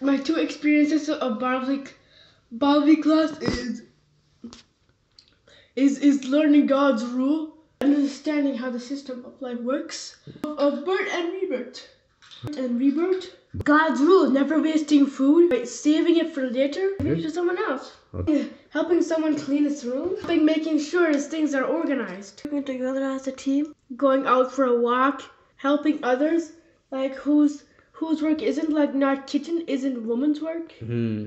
my two experiences of Barbie Barbie class is is is learning God's rule, understanding how the system of life works, of birth and rebirth. And rebirth. God's rule, never wasting food, right, saving it for later, giving it to someone else. Yeah, Helping someone clean his room, helping making sure his things are organized. Working together as a team, going out for a walk, helping others, like whose whose work isn't like not kitchen isn't woman's work. Hmm.